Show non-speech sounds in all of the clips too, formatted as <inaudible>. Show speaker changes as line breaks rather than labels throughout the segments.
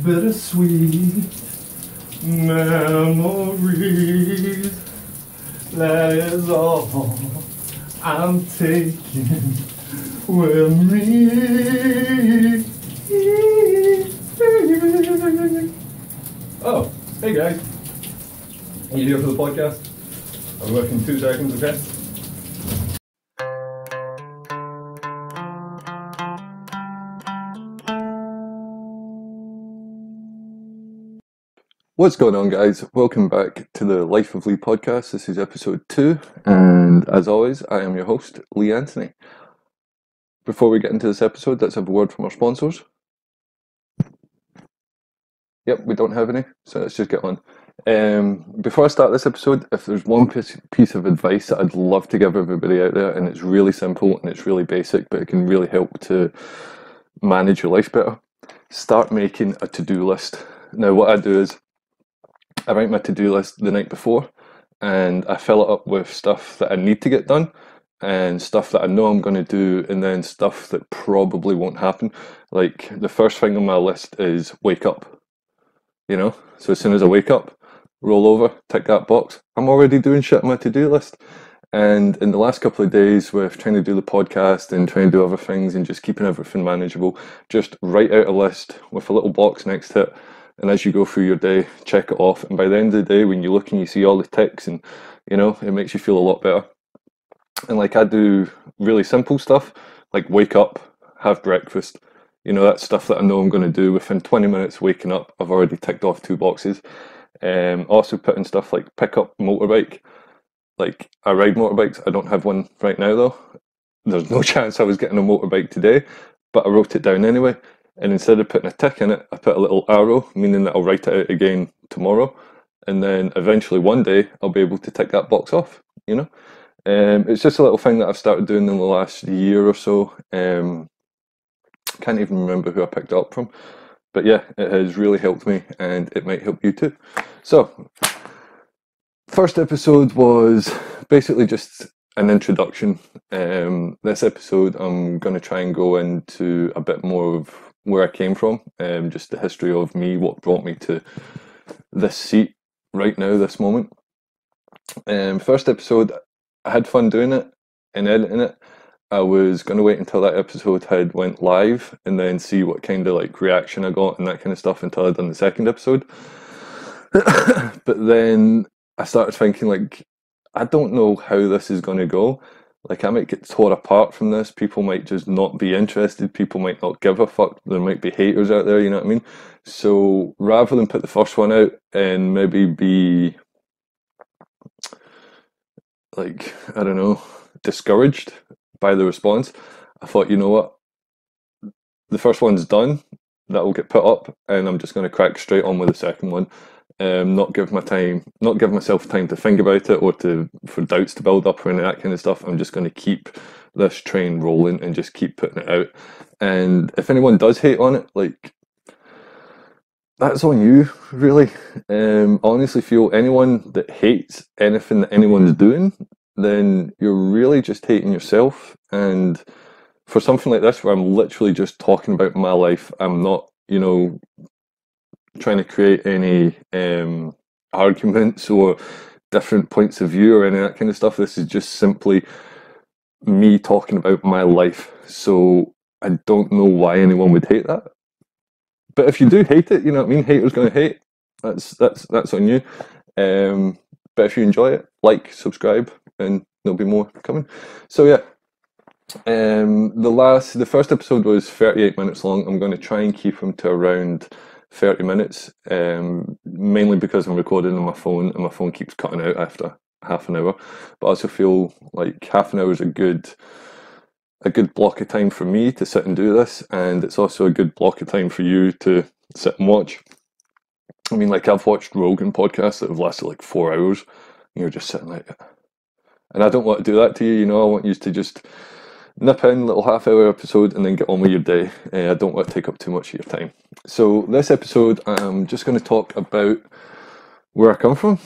bittersweet memories. That is all I'm taking with me. Oh, hey guys. Are you here for the podcast? I'm working two seconds, okay? What's going on, guys? Welcome back to the Life of Lee podcast. This is episode two, and as always, I am your host, Lee Anthony. Before we get into this episode, let's have a word from our sponsors. Yep, we don't have any, so let's just get on. Um, before I start this episode, if there's one piece, of advice that I'd love to give everybody out there, and it's really simple and it's really basic, but it can really help to manage your life better, start making a to do list. Now, what I do is I write my to do list the night before and I fill it up with stuff that I need to get done and stuff that I know I'm going to do, and then stuff that probably won't happen. Like the first thing on my list is wake up. You know, so as soon as I wake up, roll over, tick that box. I'm already doing shit on my to do list. And in the last couple of days, with trying to do the podcast and trying to do other things and just keeping everything manageable, just write out a list with a little box next to it and as you go through your day, check it off. And by the end of the day, when you look and you see all the ticks, and you know, it makes you feel a lot better. And like I do really simple stuff, like wake up, have breakfast. You know, that's stuff that I know I'm going to do within 20 minutes waking up. I've already ticked off two boxes. Um, also put in stuff like pick up motorbike. Like I ride motorbikes. I don't have one right now though. There's no <laughs> chance I was getting a motorbike today, but I wrote it down anyway. And instead of putting a tick in it, I put a little arrow, meaning that I'll write it out again tomorrow. And then eventually one day I'll be able to tick that box off, you know? Um, it's just a little thing that I've started doing in the last year or so. Um, can't even remember who I picked it up from. But yeah, it has really helped me and it might help you too. So, first episode was basically just an introduction. Um, this episode, I'm going to try and go into a bit more of where I came from, um, just the history of me, what brought me to this seat right now, this moment. Um, first episode, I had fun doing it and editing it. I was going to wait until that episode had went live and then see what kind of like reaction I got and that kind of stuff until I'd done the second episode. <coughs> but then I started thinking like, I don't know how this is going to go. Like I might get torn apart from this. People might just not be interested. People might not give a fuck. There might be haters out there. You know what I mean? So rather than put the first one out and maybe be like I don't know discouraged by the response, I thought you know what, the first one's done. That will get put up, and I'm just going to crack straight on with the second one um, not give my time, not give myself time to think about it or to for doubts to build up or any of that kind of stuff. I'm just going to keep this train rolling and just keep putting it out. And if anyone does hate on it, like that's on you, really. Um, honestly feel anyone that hates anything that anyone's doing, then you're really just hating yourself. And for something like this, where I'm literally just talking about my life, I'm not, you know, trying to create any um, arguments or different points of view or any of that kind of stuff. This is just simply me talking about my life. So I don't know why anyone would hate that. But if you do hate it, you know what I mean. Haters going to hate. That's that's that's on you. Um, but if you enjoy it, like, subscribe, and there'll be more coming. So yeah, um, the last, the first episode was 38 minutes long. I'm going to try and keep them to around 30 minutes, um, mainly because I'm recording on my phone and my phone keeps cutting out after half an hour. But I also feel like half an hour is a good a good block of time for me to sit and do this, and it's also a good block of time for you to sit and watch. I mean, like I've watched Rogan podcasts that have lasted like four hours, and you're just sitting like, and I don't want to do that to you. You know, I want you to just nip in little half hour episode and then get on with your day. Uh, I don't want to take up too much of your time. So this episode, I'm just going to talk about where I come from,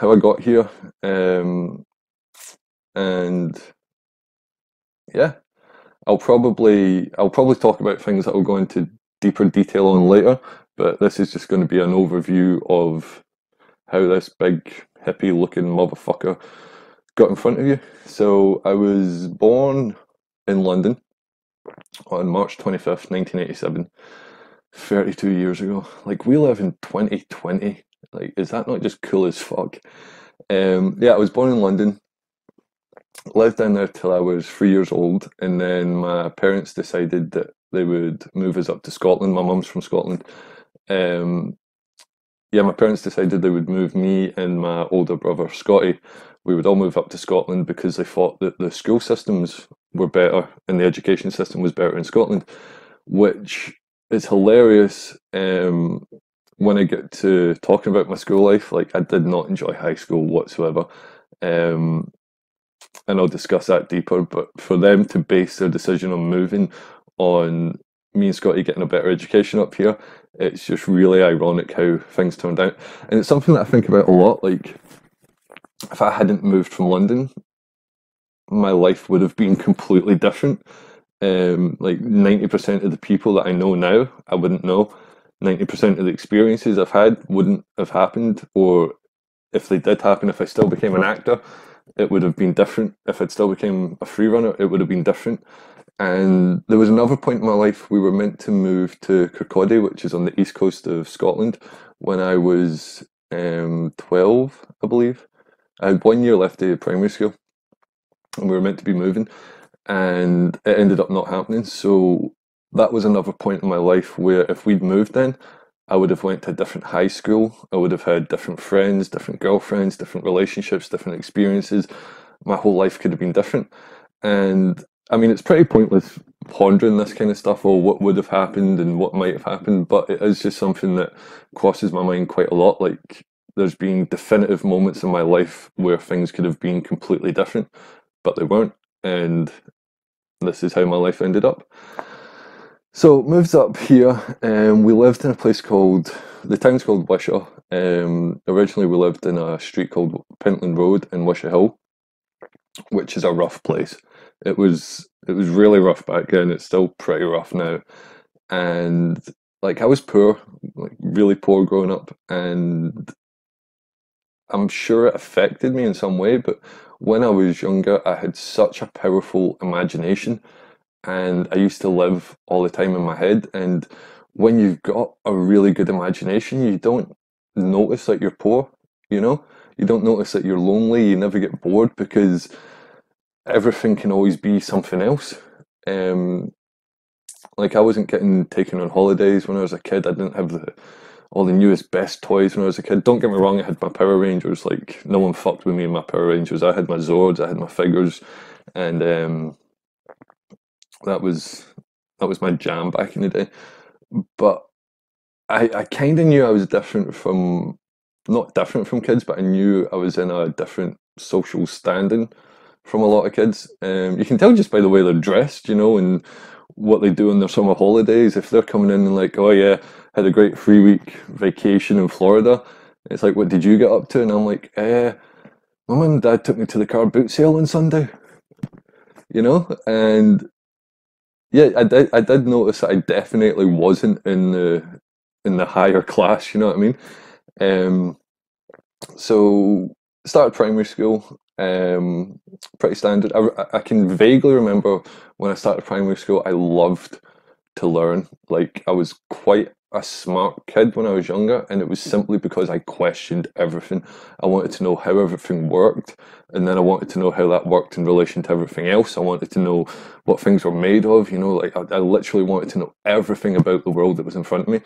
how I got here, um, and yeah, I'll probably I'll probably talk about things that I'll go into deeper detail on later. but this is just going to be an overview of how this big hippie looking motherfucker got in front of you. So I was born in London on March 25th, 1987. 32 years ago. Like we live in 2020. Like, is that not just cool as fuck? Um, yeah, I was born in London, lived down there till I was three years old, and then my parents decided that they would move us up to Scotland. My mum's from Scotland. Um, yeah, my parents decided they would move me and my older brother Scotty. We would all move up to Scotland because they thought that the school systems were better and the education system was better in Scotland, which is hilarious. Um, when I get to talking about my school life, like I did not enjoy high school whatsoever. Um, and I'll discuss that deeper. But for them to base their decision on moving on me and Scotty getting a better education up here, it's just really ironic how things turned out. And it's something that I think about a lot. Like, if I hadn't moved from London, my life would have been completely different. Um, like 90% of the people that I know now, I wouldn't know. 90% of the experiences I've had wouldn't have happened, or if they did happen, if I still became an actor, it would have been different. If I'd still became a freerunner, it would have been different. And there was another point in my life we were meant to move to Kirkcaldy, which is on the east coast of Scotland, when I was um, 12, I believe. I had one year left of primary school, and we were meant to be moving, and it ended up not happening. So that was another point in my life where if we'd moved then, I would have went to a different high school. I would have had different friends, different girlfriends, different relationships, different experiences. My whole life could have been different. And I mean, it's pretty pointless pondering this kind of stuff or what would have happened and what might have happened, but it is just something that crosses my mind quite a lot. Like, there's been definitive moments in my life where things could have been completely different, but they weren't. And this is how my life ended up. So moved up here, and um, we lived in a place called the town's called Wishaw. Um, originally, we lived in a street called Pentland Road in Wishaw Hill, which is a rough place. It was it was really rough back then. It's still pretty rough now, and like I was poor, like really poor growing up, and I'm sure it affected me in some way. But when I was younger, I had such a powerful imagination and I used to live all the time in my head. And when you've got a really good imagination, you don't notice that you're poor, you know? You don't notice that you're lonely, you never get bored because everything can always be something else. Um, like I wasn't getting taken on holidays when I was a kid. I didn't have the all the newest best toys when I was a kid. Don't get me wrong, I had my Power Rangers. Like no one fucked with me and my Power Rangers. I had my Zords, I had my figures, and um, that was that was my jam back in the day. But I I kind of knew I was different from not different from kids, but I knew I was in a different social standing from a lot of kids. Um, you can tell just by the way they're dressed, you know, and what they do on their summer holidays. If they're coming in and like, oh yeah, had a great three week vacation in Florida, it's like, what did you get up to? And I'm like, eh, my mum and dad took me to the car boot sale on Sunday, you know, and yeah, I did. I did notice that I definitely wasn't in the in the higher class. You know what I mean? Um, so started primary school. Um, pretty standard. I, I can vaguely remember when I started primary school. I loved to learn. Like I was quite a smart kid when I was younger, and it was simply because I questioned everything. I wanted to know how everything worked, and then I wanted to know how that worked in relation to everything else. I wanted to know what things were made of. You know, like I, I literally wanted to know everything about the world that was in front of me.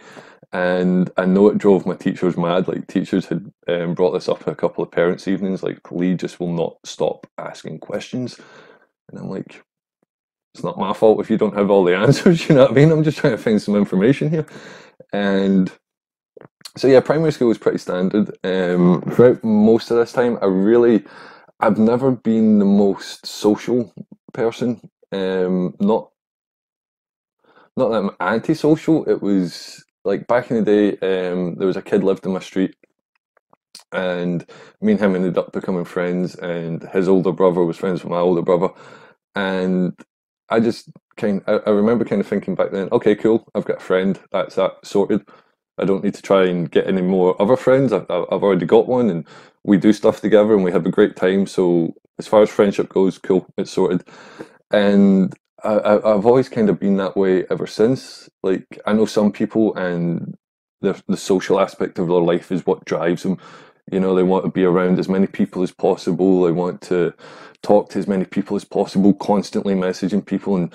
And I know it drove my teachers mad. Like teachers had um, brought this up a couple of parents' evenings. Like Lee just will not stop asking questions, and I'm like, it's not my fault if you don't have all the <laughs> answers. You know what I mean? I'm just trying to find some information here. And so yeah, primary school was pretty standard. Um, throughout most of this time, I really, I've never been the most social person. Um, not, not that I'm antisocial. It was like back in the day. Um, there was a kid lived in my street, and me and him ended up becoming friends. And his older brother was friends with my older brother, and I just kind I, I remember kind of thinking back then, okay, cool, I've got a friend, that's that sorted. I don't need to try and get any more other friends. I've, I've already got one, and we do stuff together, and we have a great time. So as far as friendship goes, cool, it's sorted. And I, I've always kind of been that way ever since. Like I know some people, and the the social aspect of their life is what drives them. You know, they want to be around as many people as possible. They want to talk to as many people as possible, constantly messaging people, and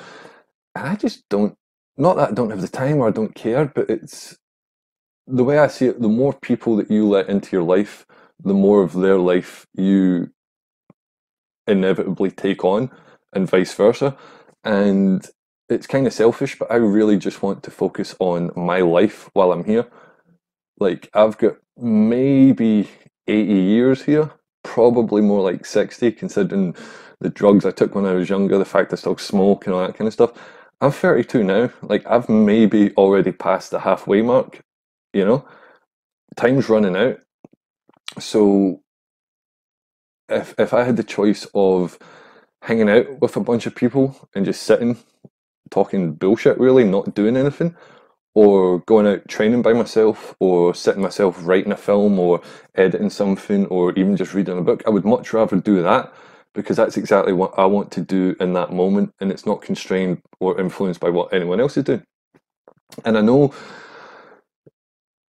I just don't. Not that I don't have the time or I don't care, but it's the way I see it. The more people that you let into your life, the more of their life you inevitably take on, and vice versa. And it's kind of selfish, but I really just want to focus on my life while I'm here. Like, I've got maybe 80 years here, probably more like 60, considering the drugs I took when I was younger, the fact I still smoke and all that kind of stuff. I'm 32 now. Like, I've maybe already passed the halfway mark, you know? Time's running out. So, if, if I had the choice of hanging out with a bunch of people and just sitting, talking bullshit, really, not doing anything, or going out training by myself, or sitting myself writing a film, or editing something, or even just reading a book, I would much rather do that because that's exactly what I want to do in that moment, and it's not constrained or influenced by what anyone else is doing. And I know,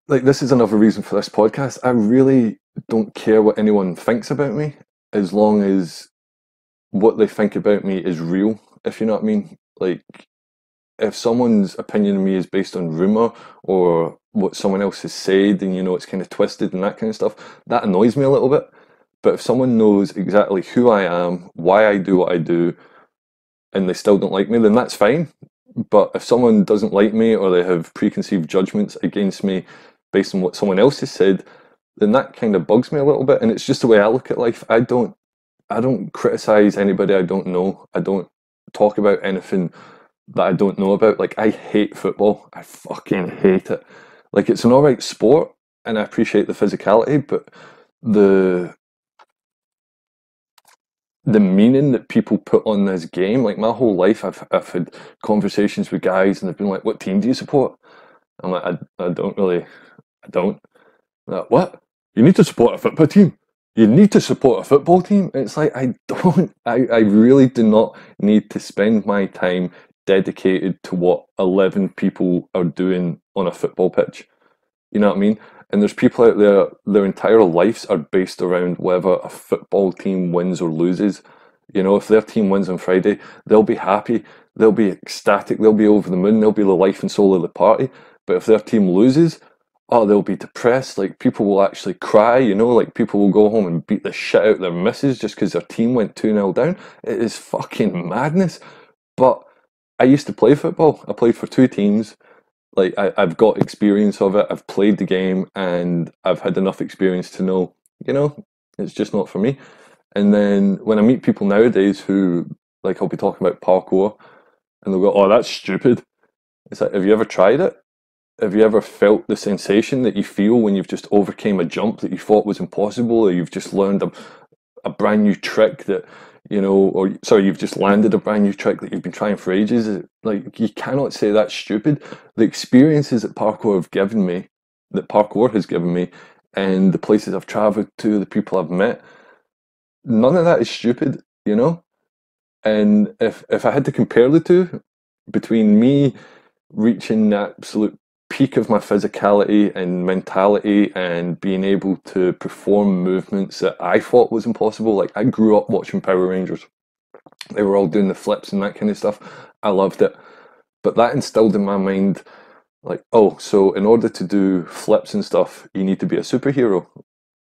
like, this is another reason for this podcast. I really don't care what anyone thinks about me as long as what they think about me is real, if you know what I mean. Like, if someone's opinion of me is based on rumor or what someone else has said and you know it's kind of twisted and that kind of stuff, that annoys me a little bit. But if someone knows exactly who I am, why I do what I do, and they still don't like me, then that's fine. But if someone doesn't like me or they have preconceived judgments against me based on what someone else has said, then that kind of bugs me a little bit. And it's just the way I look at life. I don't I don't criticize anybody I don't know. I don't talk about anything that I don't know about. Like I hate football. I fucking hate it. Like it's an alright sport and I appreciate the physicality, but the the meaning that people put on this game, like my whole life I've I've had conversations with guys and they've been like, What team do you support? I'm like, I, I don't really I don't. Like, what? You need to support a football team you need to support a football team. It's like I <laughs> don't I, I really do not need to spend my time dedicated to what eleven people are doing on a football pitch. You know what I mean? And there's people out there their entire lives are based around whether a football team wins or loses. You know, if their team wins on Friday, they'll be happy, they'll be ecstatic, they'll be over the moon, they'll be the life and soul of the party. But if their team loses, oh, they'll be depressed. Like people will actually cry, you know, like people will go home and beat the shit out their misses just because their team went 2 0 down. It is fucking madness. But I used to play football. I played for two teams. Like I, I've got experience of it. I've played the game and I've had enough experience to know, you know, it's just not for me. And then when I meet people nowadays who like I'll be talking about parkour and they'll go, Oh, that's stupid. It's like, have you ever tried it? have you ever felt the sensation that you feel when you've just overcame a jump that you thought was impossible or you've just learned a, a brand new trick that you know or sorry you've just landed a brand new trick that you've been trying for ages. Like you cannot say that's stupid. The experiences that parkour have given me that parkour has given me and the places i've traveled to the people i've met none of that is stupid you know? And if if i had to compare the two between me reaching absolute peak of my physicality and mentality and being able to perform movements that I thought was impossible. Like I grew up watching Power Rangers. They were all doing the flips and that kind of stuff. I loved it. But that instilled in my mind like, oh, so in order to do flips and stuff, you need to be a superhero.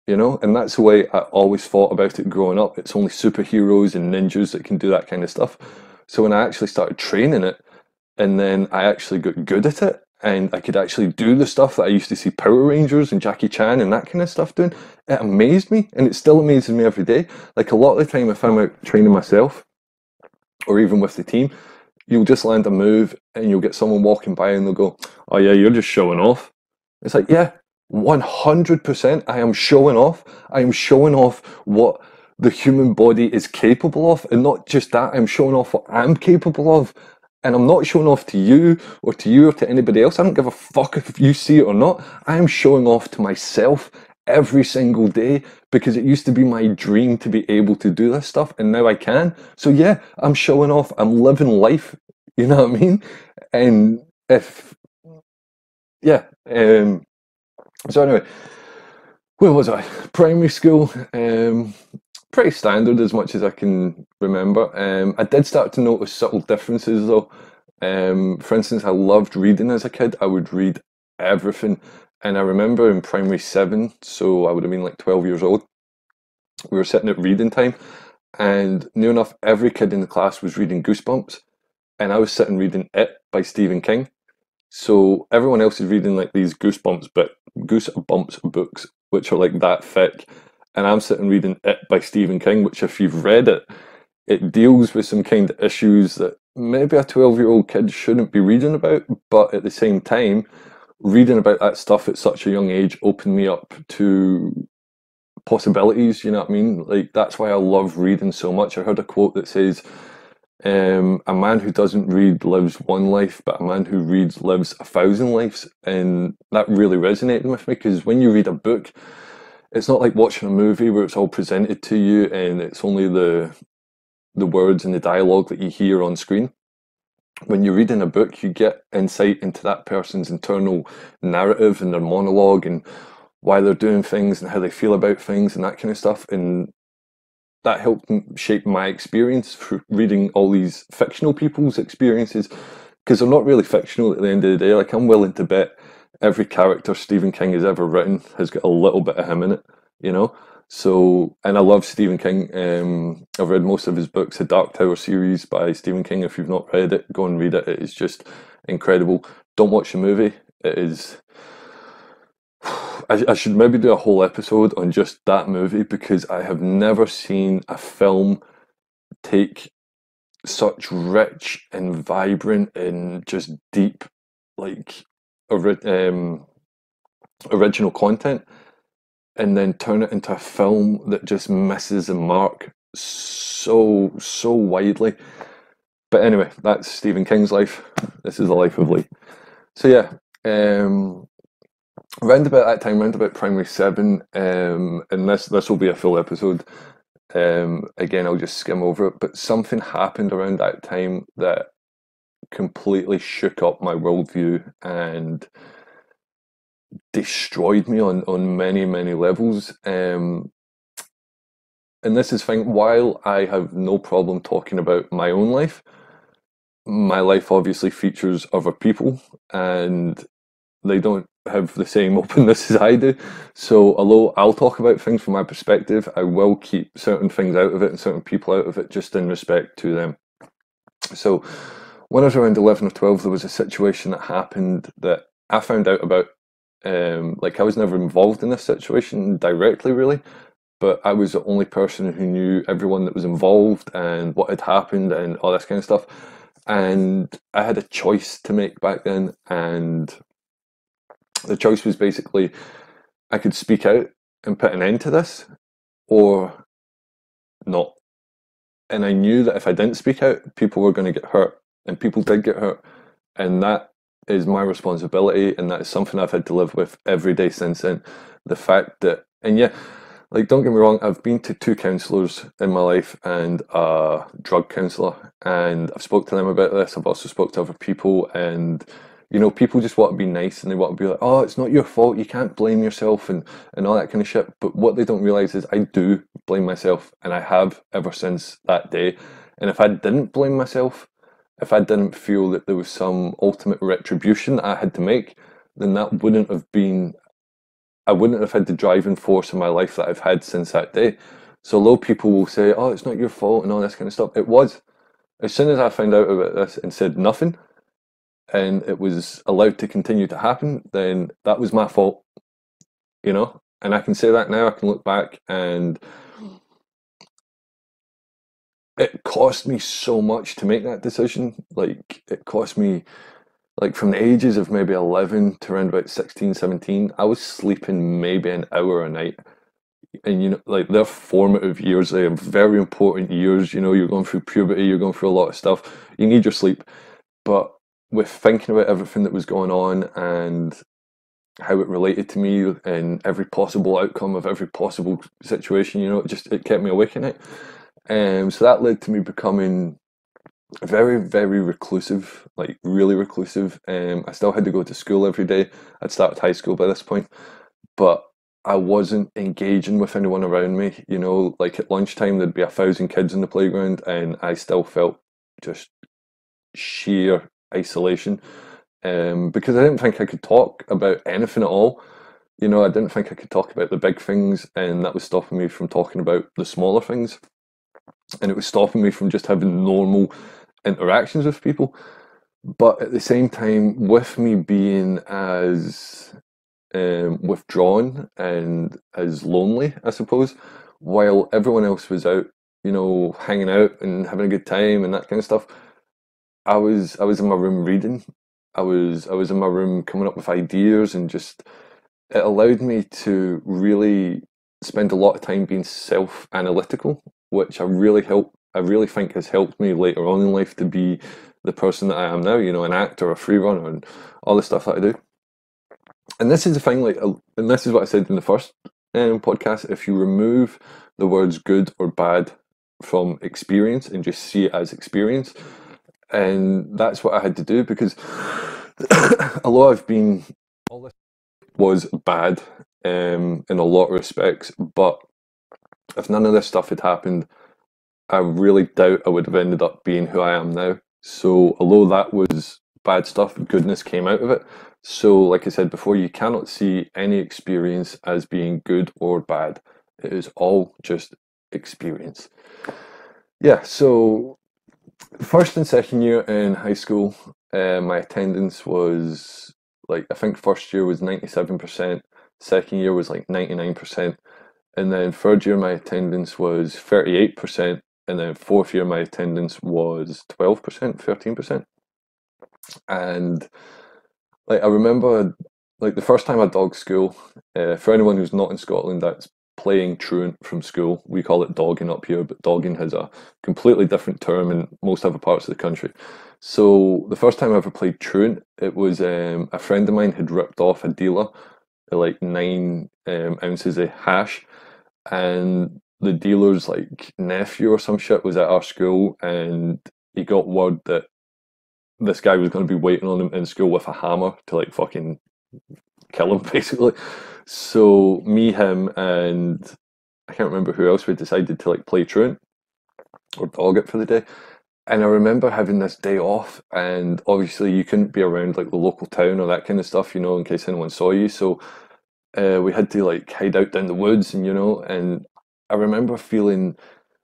You know, and that's the way I always thought about it growing up. It's only superheroes and ninjas that can do that kind of stuff. So when I actually started training it, and then I actually got good at it, and I could actually do the stuff that I used to see Power Rangers and Jackie Chan and that kind of stuff doing. It amazed me, and it still amazes me every day. Like a lot of the time, if I'm out training myself, or even with the team, you'll just land a move and you'll get someone walking by and they'll go, "Oh yeah, you're just showing off." It's like, yeah, one hundred percent. I am showing off. I am showing off what the human body is capable of, and not just that. I'm showing off what I'm capable of And I'm not showing off to you or to you or to anybody else. I don't give a fuck if you see it or not. I am showing off to myself every single day because it used to be my dream to be able to do this stuff and now I can. So yeah, I'm showing off. I'm living life. <laughs> You know what I mean? And if yeah, um, so anyway, where was I? Primary school. Um, pretty standard as much as I can remember. Um, I did start to notice subtle differences though. Um, for instance, I loved reading as a kid. I would read everything. And I remember in primary seven, so I would have been like 12 years old, we were sitting at reading time. And near enough, every kid in the class was reading Goosebumps. And I was sitting reading It by Stephen King. So everyone else is reading like these Goosebumps, but Goosebumps books, which are like that thick and I'm sitting reading It by Stephen King, which, if you've read it, it deals with some kind of issues that maybe a 12 year old kid shouldn't be reading about, but at the same time, reading about that stuff at such a young age opened me up to possibilities, you know what I mean? Like, that's why I love reading so much. I heard a quote that says, um, a man who doesn't read lives one life, but a man who reads lives a thousand lives. And that really resonated with me because when you read a book, it's not like watching a movie where it's all presented to you and it's only the the words and the dialogue that you hear on screen. When you're reading a book, you get insight into that person's internal narrative and their monologue and why they're doing things and how they feel about things and that kind of stuff. And that helped shape my experience for reading all these fictional people's experiences because they're not really fictional at the end of the day. Like I'm willing to bet every character Stephen King has ever written has got a little bit of him in it, you know. So, and I love Stephen King. Um, I've read most of his books. The Dark Tower series by Stephen King. If you've not read it, go and read it. It is just incredible. Don't watch the movie. It is. <sighs> I, I should maybe do a whole episode on just that movie because I have never seen a film take such rich and vibrant and just deep like um, original content and then turn it into a film that just misses the mark so so widely. But anyway, that's Stephen King's life. This is the life of Lee. So yeah, um, around about that time, around about primary seven, um, and this this will be a full episode. Um, again, I'll just skim over it. But something happened around that time that completely shook up my worldview and destroyed me on on many many levels. Um, and this is fine. While I have no problem talking about my own life, my life obviously features other people, and they don't have the same <laughs> openness as I do. So, although I'll talk about things from my perspective, I will keep certain things out of it and certain people out of it just in respect to them. So, when I was around 11 or 12, there was a situation that happened that I found out about. Um, like, I was never involved in this situation directly, really, but I was the only person who knew everyone that was involved and what had happened and all this kind of stuff. And I had a choice to make back then, and the choice was basically I could speak out and put an end to this, or not. And I knew that if I didn't speak out, people were going to get hurt and people did get hurt, and that is my responsibility, and that is something I've had to live with every day since then. The fact that, and yeah, like don't get me wrong, I've been to two counsellors in my life and a drug counsellor, and I've spoke to them about this. I've also spoke to other people, and you know, people just want to be nice and they want to be like, oh, it's not your fault. You can't blame yourself and, and all that kind of shit. But what they don't realize is I do blame myself and I have ever since that day. And if I didn't blame myself, if I didn't feel that there was some ultimate retribution that I had to make, then that wouldn't have been, I wouldn't have had the driving force in my life that I've had since that day. So, although people will say, oh, it's not your fault and all this kind of stuff, it was. As soon as I found out about this and said nothing, and it was allowed to continue to happen, then that was my fault, you know? And I can say that now, I can look back and it cost me so much to make that decision. Like it cost me like from the ages of maybe 11 to around about 16 17 i was sleeping maybe an hour a night and you know like they're formative years they are very important years you know you're going through puberty you're going through a lot of stuff you need your sleep but with thinking about everything that was going on and how it related to me and every possible outcome of every possible situation, you know, it just it kept me awake at night. Um, so that led to me becoming very, very reclusive, like really reclusive. Um, I still had to go to school every day. I'd started high school by this point, but I wasn't engaging with anyone around me. You know, like at lunchtime, there'd be a thousand kids in the playground, and I still felt just sheer isolation um, because I didn't think I could talk about anything at all. You know, I didn't think I could talk about the big things, and that was stopping me from talking about the smaller things. And it was stopping me from just having normal interactions with people. But at the same time, with me being as um, withdrawn and as lonely, I suppose, while everyone else was out, you know, hanging out and having a good time and that kind of stuff, I was I was in my room reading. I was I was in my room coming up with ideas and just it allowed me to really spend a lot of time being self analytical, which I really help I really think has helped me later on in life to be the person that I am now, you know, an actor, a free runner and all the stuff that I do and this is the thing, like, uh, and this is what I said in the first um, podcast. If you remove the words good or bad from experience and just see it as experience, and that's what I had to do because <coughs> a lot of been all this was bad um, in a lot of respects, but if none of this stuff had happened, I really doubt I would have ended up being who I am now. So, although that was bad stuff, goodness came out of it. So, like I said before, you cannot see any experience as being good or bad. It is all just experience. Yeah, so first and second year in high school, uh, my attendance was like, I think first year was 97%, second year was like 99%, and then third year my attendance was 38%, and then fourth year my attendance was 12%, 13%. And like I remember, like the first time I dogged school. Uh, for anyone who's not in Scotland, that's playing truant from school. We call it dogging up here, but dogging has a completely different term in most other parts of the country. So the first time I ever played truant, it was um, a friend of mine had ripped off a dealer like nine um, ounces of hash, and the dealer's like nephew or some shit was at our school, and he got word that this guy was going to be waiting on him in school with a hammer to like fucking kill him, <laughs> basically. So me, him, and I can't remember who else we decided to like play truant or dog it for the day. And I remember having this day off, and obviously you couldn't be around like the local town or that kind of stuff, you know, in case anyone saw you. So uh, we had to like hide out down the woods, and you know, and I remember feeling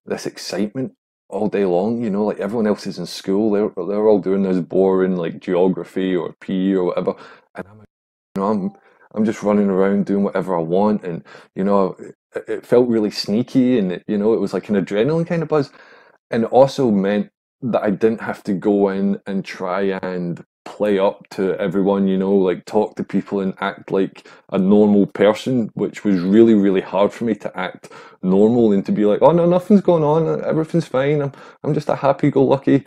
this excitement all day long. You know, like everyone else is in school, they're they're all doing this boring like geography or PE or whatever, and I'm, you know, I'm I'm just running around doing whatever I want, and you know, it, it felt really sneaky, and it, you know, it was like an adrenaline kind of buzz, and it also meant that I didn't have to go in and try and play up to everyone, you know, like talk to people and act like a normal person, which was really, really hard for me to act normal and to be like, oh no, nothing's going on, everything's fine. I'm, I'm just a happy-go-lucky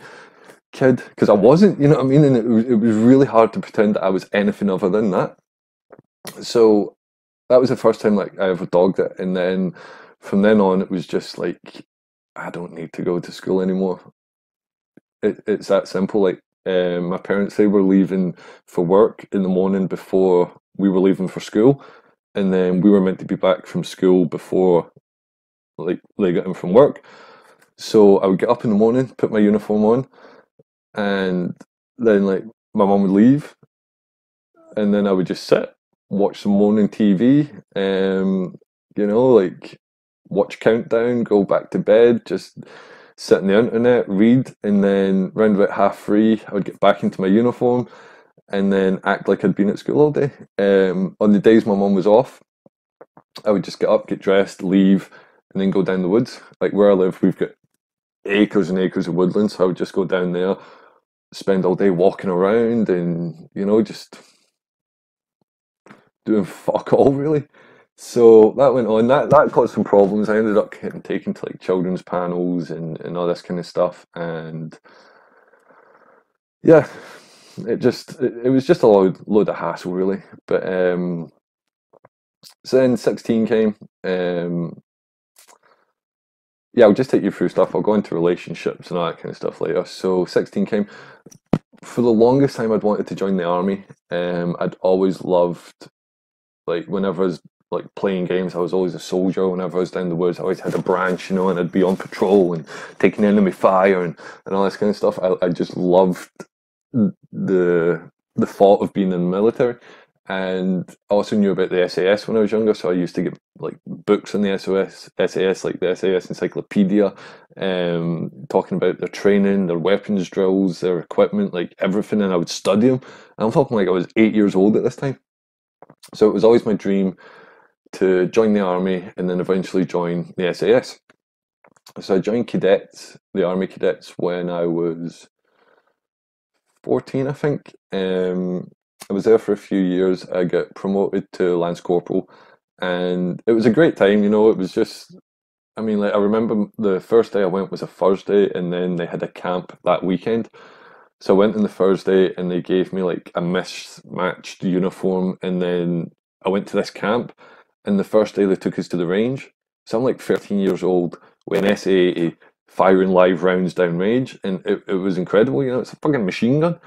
kid because I wasn't, you know what I mean? And it was, it was really hard to pretend that I was anything other than that. So that was the first time like I ever dogged it, and then from then on, it was just like I don't need to go to school anymore. It, it's that simple. Like um, my parents they were leaving for work in the morning before we were leaving for school, and then we were meant to be back from school before like they got in from work. So I would get up in the morning, put my uniform on, and then like my mum would leave, and then I would just sit, watch some morning TV, um, you know, like watch Countdown, go back to bed, just sit on the internet, read, and then round about half three, I would get back into my uniform and then act like I'd been at school all day. Um, on the days my mum was off, I would just get up, get dressed, leave, and then go down the woods. Like where I live, we've got acres and acres of woodland, so I would just go down there, spend all day walking around, and you know, just doing fuck all really. So that went on. That that caused some problems. I ended up getting taken to like children's panels and, and all this kind of stuff. And yeah, it just it, it was just a load load of hassle really. But um, so then sixteen came. Um, yeah, I'll just take you through stuff. I'll go into relationships and all that kind of stuff later. So sixteen came. For the longest time, I'd wanted to join the army. Um, I'd always loved like whenever I was like playing games, I was always a soldier. Whenever I was down the woods, I always had a branch, you know, and I'd be on patrol and taking enemy fire and, and all this kind of stuff. I, I just loved the the thought of being in the military. And I also knew about the SAS when I was younger, so I used to get like books on the SOS, SAS, like the SAS Encyclopedia, um, talking about their training, their weapons drills, their equipment, like everything, and I would study them. And I'm talking like I was eight years old at this time. So it was always my dream to join the army and then eventually join the SAS. So I joined cadets, the army cadets, when I was 14, I think. Um, I was there for a few years. I got promoted to Lance Corporal, and it was a great time. You know, it was just. I mean, like I remember the first day I went was a Thursday, and then they had a camp that weekend. So I went on the Thursday, and they gave me like a mismatched uniform, and then I went to this camp, and the first day they took us to the range. So I'm like 13 years old with an SA-80 firing live rounds down range, and it, it was incredible. You know, it's a fucking machine gun.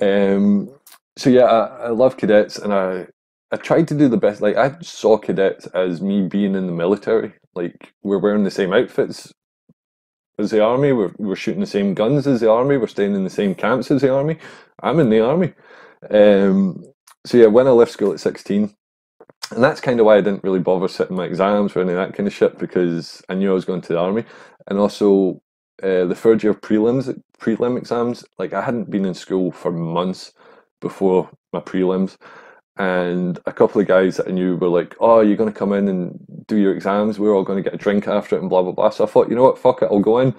Um, so yeah, I, I love cadets, and I I tried to do the best. Like I saw cadets as me being in the military. Like we're wearing the same outfits as the army. We're we're shooting the same guns as the army. We're staying in the same camps as the army. I'm in the army. Um, so yeah, when I left school at sixteen, and that's kind of why I didn't really bother sitting my exams or any of that kind of shit because I knew I was going to the army, and also uh, the third year prelims prelim exams. Like I hadn't been in school for months before my prelims, and a couple of guys that I knew were like, "Oh, you're going to come in and do your exams. We're all going to get a drink after it and blah blah blah." So I thought, you know what, fuck it, I'll go in.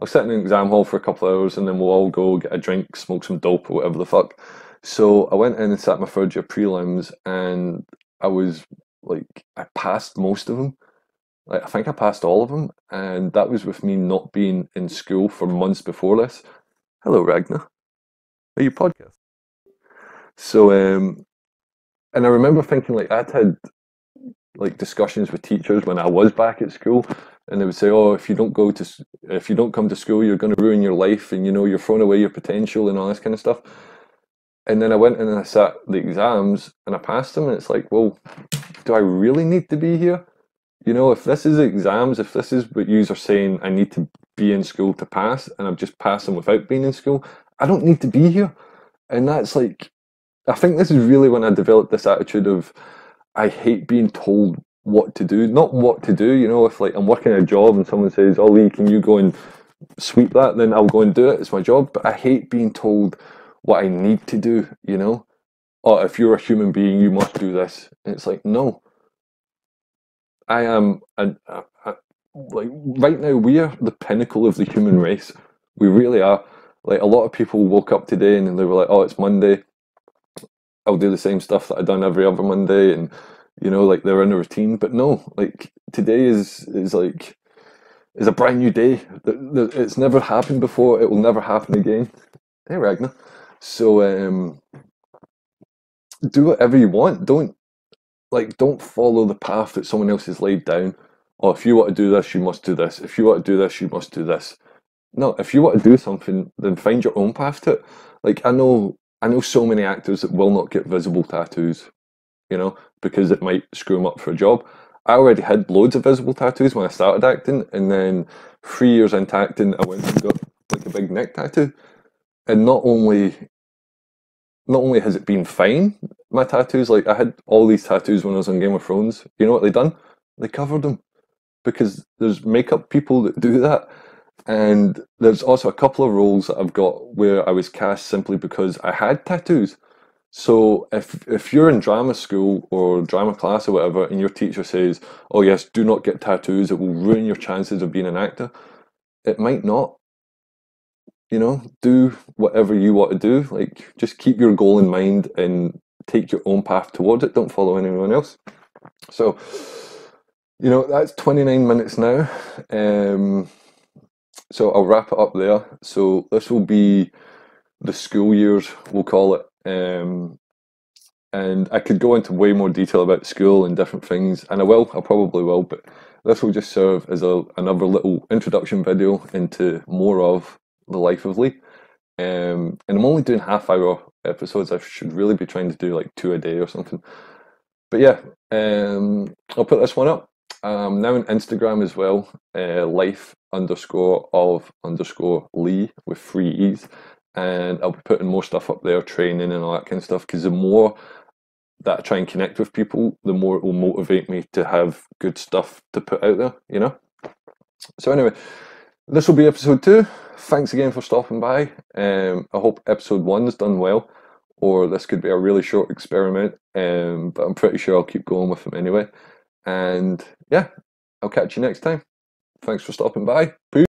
I'll sit in an exam hall for a couple of hours, and then we'll all go get a drink, smoke some dope or whatever the fuck. So I went in and sat my third year prelims, and I was like, I passed most of them. Like, I think I passed all of them, and that was with me not being in school for months before this. Hello, Ragnar. Are you podcast? So, um, and I remember thinking like I'd had like discussions with teachers when I was back at school, and they would say, "Oh, if you don't go to, if you don't come to school, you're going to ruin your life, and you know you're throwing away your potential and all this kind of stuff." And then I went and I sat the exams and I passed them, and it's like, well, do I really need to be here? You know, if this is exams, if this is what you are saying, I need to be in school to pass, and I've just passed them without being in school, I don't need to be here. And that's like, I think this is really when I developed this attitude of, I hate being told what to do, not what to do. You know, if like I'm working a job and someone says, "Oh, Lee, can you go and sweep that?" Then I'll go and do it. It's my job. But I hate being told what I need to do, you know? Oh, if you're a human being, you must do this. And it's like, no. I am, a, a, a, like, right now, we are the pinnacle of the human race. We really are. Like, a lot of people woke up today and they were like, oh, it's Monday. I'll do the same stuff that I've done every other Monday. And, you know, like they're in a routine. But no, like, today is, is like, is a brand new day. It's never happened before. It will never happen again. Hey, Ragnar. So um, do whatever you want. Don't like don't follow the path that someone else has laid down. Or oh, if you want to do this, you must do this. If you want to do this, you must do this. No, if you want to do something, then find your own path to it. Like I know, I know so many actors that will not get visible tattoos, you know, because it might screw them up for a job. I already had loads of visible tattoos when I started acting, and then three years into acting, I went and got like a big neck tattoo. And not only not only has it been fine, my tattoos, like I had all these tattoos when I was on Game of Thrones. You know what they done? They covered them because there's makeup people that do that. And there's also a couple of roles that I've got where I was cast simply because I had tattoos. So if if you're in drama school or drama class or whatever, and your teacher says, "Oh yes, do not get tattoos; it will ruin your chances of being an actor," it might not you know, do whatever you want to do. Like, just keep your goal in mind and take your own path towards it. Don't follow anyone else. So, you know, that's 29 minutes now. Um, so I'll wrap it up there. So this will be the school years, we'll call it. Um, and I could go into way more detail about school and different things, and I will, I probably will, but this will just serve as a, another little introduction video into more of the life of Lee. Um, and I'm only doing half hour episodes. I should really be trying to do like two a day or something. But yeah, um, I'll put this one up. Um, now on Instagram as well, uh, life underscore of underscore Lee with three E's. And I'll be putting more stuff up there, training and all that kind of stuff. Because the more that I try and connect with people, the more it will motivate me to have good stuff to put out there, you know? So, anyway, this will be episode two. Thanks again for stopping by. Um, I hope episode one's done well, or this could be a really short experiment, um, but I'm pretty sure I'll keep going with them anyway. And yeah, I'll catch you next time. Thanks for stopping by. Peace.